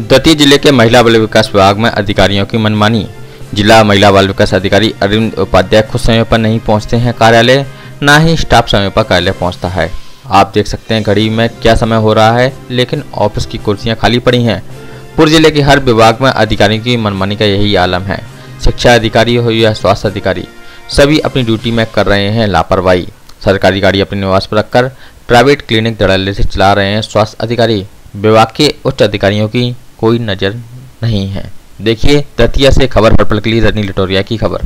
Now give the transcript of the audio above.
दतिया ज़िले के महिला बाल विकास विभाग में अधिकारियों की मनमानी। जिला महिला बाल विकास अधिकारी अरविंद उपाध्याय खुद समय पर नहीं पहुँचते हैं कार्यालय, न ही स्टाफ समय पर कार्यालय पहुँचता है। आप देख सकते हैं घड़ी में क्या समय हो रहा है, लेकिन ऑफ़िस की कुर्सियाँ खाली पड़ी हैं। पूर्व ज़िले के हर विभाग में अधिकारियों की मनमानी का यही आलम है। शिक्षा अधिकारी हो या स्वास्थ्य अधिकारी, सभी अपनी ड्यूटी में कर रहे हैं लापरवाही। सरकारी गाड़ी अपने निवास पर रखकर प्राइवेट क्लिनिक धड़ल्ले से चला रहे हैं स्वास्थ्य अधिकारी। विभाग के उच्च अधिकारियों की कोई नज़र नहीं है। देखिए दतिया से खबर पर पलकली रनी लटोरिया की खबर।